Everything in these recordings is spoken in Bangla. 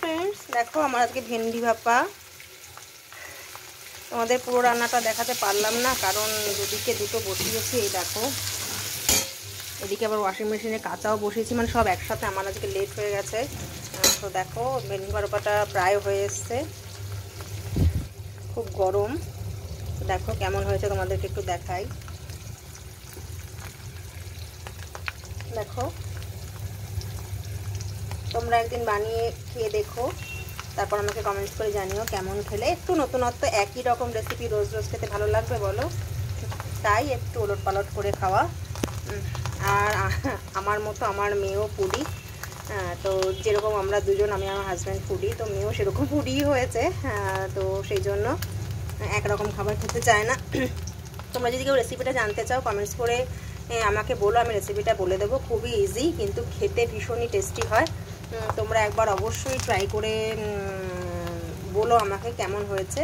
ফ্রেন্ডস দেখো, আমার আজকে ভেন্ডি ভাপা। তোমাদের পুরো রান্নাটা দেখাতে পারলাম না, কারণ দুদিকে দুটো বসিয়েছি, এই দেখো। এদিকে আবার ওয়াশিং মেশিনে কাঁচাও বসিয়েছি মানে সব একসাথে, আমার আজকে লেট হয়ে গেছে। তো দেখো, ভেন্ডি ভাপাটা প্রায় হয়ে এসছে। খুব গরম। দেখো কেমন হয়েছে, তোমাদেরকে একটু দেখাই। দেখো। তোমরা একদিন বানিয়ে খেয়ে দেখো। তারপর আমাকে কমেন্টস করে জানিও কেমন খেলে। একটু নতুনত্ব, একই রকম রেসিপি রোজ রোজ খেতে ভালো লাগবে বলো। তাই একটু ওলট পালট করে খাওয়া। আর আমার মতো আমার মেয়েও ফুডি তো যেরকম আমরা দুজন, আমি আমার হাজব্যান্ড ফুডি তো মেয়েও সেরকম ফুডি হয়েছে। তো সেই জন্য একরকম খাবার খেতে চায় না। তোমরা যদি কেউ রেসিপিটা জানতে চাও কমেন্টস করে আমাকে বলো। আমি রেসিপিটা বলে দেবো। খুবই ইজি কিন্তু খেতে ভীষণই টেস্টি হয়। তোমরা একবার অবশ্যই ট্রাই করে বলো আমাকে কেমন হয়েছে।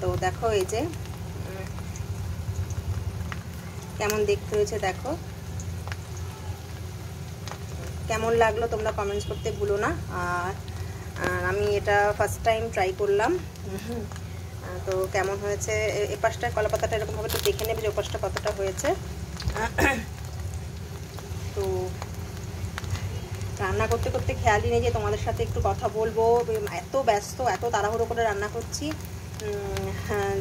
তো দেখো এই যে কেমন দেখতে হয়েছে দেখো। কেমন লাগল তোমরা কমেন্টস করতে ভুলো না। আর আমি এটা ফার্স্ট টাইম ট্রাই করলাম। তো কেমন হয়েছে? এ পাশটা কলা পাতাটা এরকমভাবে একটু দেখে নেবে যে ও পাশটা কতটা হয়েছে। তো রান্না করতে করতে খেয়ালই নেই যে তোমাদের সাথে একটু কথা বলব। এত ব্যস্ত, এত তাড়াহুড়ো করে রান্না করছি।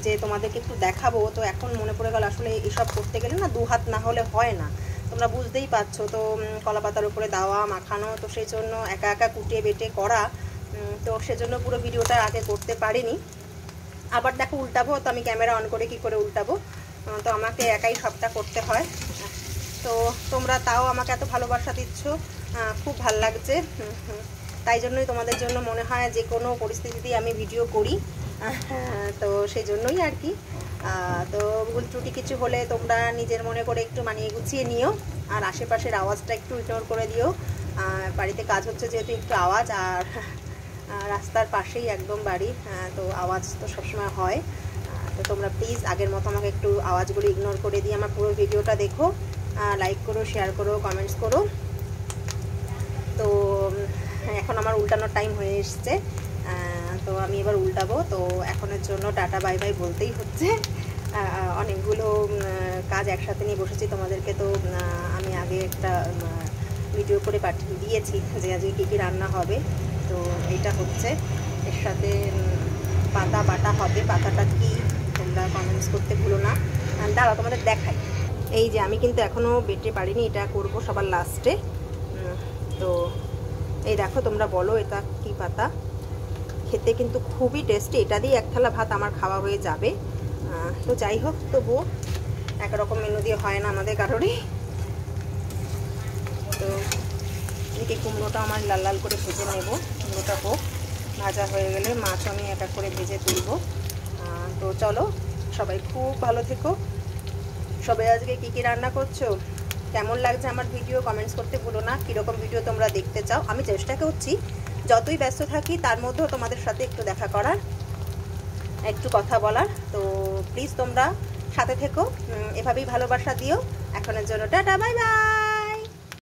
যে তোমাদেরকে একটু দেখাবো। তো এখন মনে পড়ে গেল আসলে এসব করতে গেলে না দু হাত না হলে হয় না। তোমরা বুঝতেই পারছ, তো কলা পাতার উপরে দেওয়া, মাখানো, তো সেই জন্য একা একা কুটিয়ে বেটে করা। তো সেজন্য পুরো ভিডিওটা আগে করতে পারিনি। আবার দেখো উল্টাবো, তো আমি ক্যামেরা অন করে কি করে উল্টাবো। তো আমাকে একাই সবটা করতে হয়। তো তোমরা তাও আমাকে এত ভালোবাসা দিচ্ছ। খুব ভালো লাগছে। তাই জন্যই তোমাদের জন্য মনে হয় যে কোনো পরিস্থিতিতে আমি ভিডিও করি। তো সেই জন্যই আর কি। তো ভুল ত্রুটি কিছু হলে তোমরা নিজের মনে করে একটু মানিয়ে গুছিয়ে নিও। আর আশেপাশের আওয়াজটা একটু ইগনোর করে দিও। বাড়িতে কাজ হচ্ছে যেহেতু একটু আওয়াজ, আর রাস্তার পাশেই একদম বাড়ি। তো আওয়াজ তো সবসময় হয়। তো তোমরা প্লিজ আগের মতো আমাকে একটু আওয়াজগুলো ইগনোর করে দিয়ে আমার পুরো ভিডিওটা দেখো। লাইক করো শেয়ার করো কমেন্টস করো। তো এখন আমার উল্টানোর টাইম হয়ে এসছে। তো আমি এবার উল্টাবো। তো এখনের জন্য টাটা বাই বাই বলতেই হচ্ছে। অনেকগুলো কাজ একসাথে নিয়ে বসেছি। তোমাদেরকে তো আমি আগে একটা ভিডিও করে পাঠিয়ে দিয়েছি যে আজকে কী কী রান্না হবে। তো এটা হচ্ছে। এর সাথে পাতা বাটা হবে। পাতাটা কি? তোমরা কমেন্টস করতে ভুলো না। দাঁড়া তোমাদের দেখাই। এই যে, আমি কিন্তু এখনও বেটে পারিনি। এটা করব সবার লাস্টে তো এই দেখো, তোমরা বলো এটা কি পাতা? খেতে কিন্তু খুবই টেস্টি এটা দিয়ে এক থালা ভাত আমার খাওয়া হয়ে যাবে। তো যাই হোক, তবুও একরকম মেনু দিয়ে হয় না আমাদের কারোরই। তো এদিকে কুমড়োটা আমার লাল লাল করে ভেজে নেব। কুমড়োটা হোক, ভাজা হয়ে গেলে মাছ আমি এক করে ভেজে তুলব। তো চলো, সবাই খুব ভালো থেকো। সবাই আজকে কী কী রান্না করছ? কেমন লাগছে আমার ভিডিও কমেন্টস করতে ভুলো না, কীরকম ভিডিও তোমরা দেখতে চাও, আমি চেষ্টা করছি। যতই ব্যস্ত থাকি, তার মধ্যেও তোমাদের সাথে একটু দেখা করার, একটু কথা বলার। তো প্লিজ তোমরা সাথে থেকো এভাবেই ভালোবাসা দিও। এখনের জন্য টাটা বাই বাই